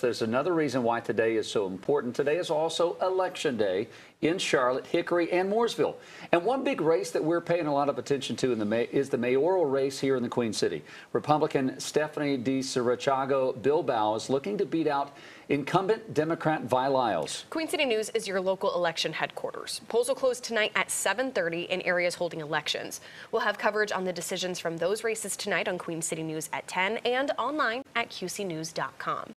there's another reason why today is so important. Today is also Election Day in Charlotte, Hickory, and Mooresville. And one big race that we're paying a lot of attention to in the May is the mayoral race here in the Queen City. Republican Stephanie de Sarachaga Bilbao is looking to beat out incumbent Democrat Vi Lyles. Queen City News is your local election headquarters. Polls will close tonight at 7:30 in areas holding elections. We'll have coverage on the decisions from those races tonight on Queen City News at 10 and online at qcnews.com.